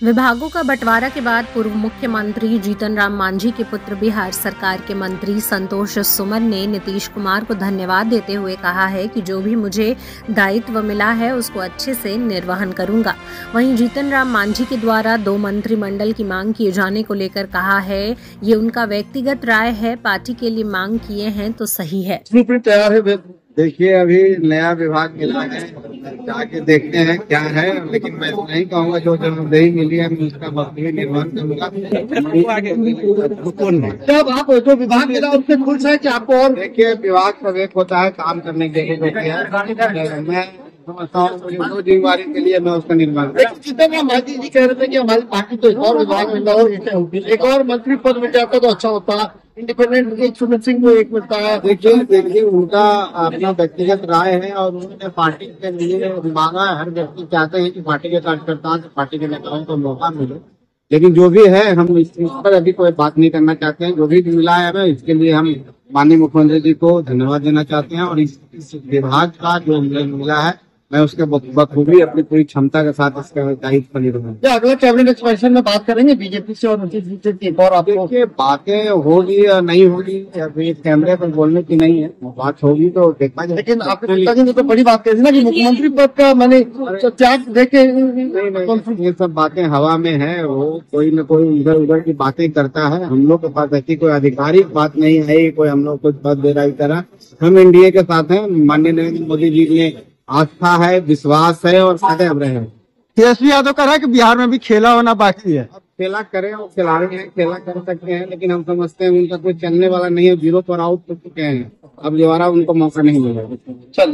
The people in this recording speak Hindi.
विभागों का बंटवारा के बाद पूर्व मुख्यमंत्री जीतन राम मांझी के पुत्र बिहार सरकार के मंत्री संतोष सुमन ने नीतीश कुमार को धन्यवाद देते हुए कहा है कि जो भी मुझे दायित्व मिला है, उसको अच्छे से निर्वहन करूँगा। वहीं जीतन राम मांझी के द्वारा दो मंत्रिमंडल की मांग किए जाने को लेकर कहा है, ये उनका व्यक्तिगत राय है, पार्टी के लिए मांग किए हैं तो सही है। देखिए, अभी नया विभाग मिला है। जाके देखते हैं क्या है लेकिन मैं नहीं कहूँगा जो जन्मदेही मिली है मैं उसका निर्माण करूँगा जब आप जो विभाग मिला उससे खुश है कि आपको और देखिए विभाग सब एक होता है काम करने के लिए देखिए। मैं हूँ जिम्मेवारी के लिए मैं उसका निर्माण जी कह रहे थे कि हमारी पार्टी तो एक और विभाग मिला और एक और मंत्री पद मिल जाता तो अच्छा होता। इंडिपेंडेंट सुमित सिंह को एक मिलता। है देखिए देखिए उनका अपना व्यक्तिगत राय है और उन्होंने पार्टी के लिए मांगा है। हर व्यक्ति चाहते हैं कि पार्टी के कार्यकर्ताओं से पार्टी के नेताओं को मौका मिले। लेकिन जो भी है हम इस इस पर अभी कोई बात नहीं करना चाहते हैं। जो भी मिला है हमें इसके लिए हम माननीय मुख्यमंत्री जी को धन्यवाद देना चाहते हैं और इस, इस विभाग का जो मिला है मैं उसके बखूबी अपनी पूरी क्षमता के साथ इसका दायित्व पर अगला कैबिनेट एक्सपेंशन में बात करेंगे बीजेपी से और और आपको बातें होगी या नहीं होगी अभी कैमरे पर बोलने की नहीं है बात होगी तो देखा जाए। लेकिन आपके पिताजी ने तो बड़ी बात कही थी ना कि मुख्यमंत्री पद का मैंने त्याग नहीं ये सब बातें हवा में है वो कोई न कोई इधर उधर की बातें करता है। हम लोग के पास ऐसी कोई आधिकारिक बात नहीं आई कोई हम लोग कुछ पद दे रहा इस तरह। हम एनडीए के साथ हैं माननीय नरेंद्र मोदी जी ने आस्था है विश्वास है और कायम रहे तेजस्वी यादव कह रहा है कि बिहार में भी खेला होना बाकी है। अब खेला करे और खिला रहे हैं खेला कर सकते हैं लेकिन हम समझते हैं उनका कोई चलने वाला नहीं है ज़ीरो पर आउट हो चुके हैं। अब दोबारा उनको मौका नहीं मिलेगा। चल।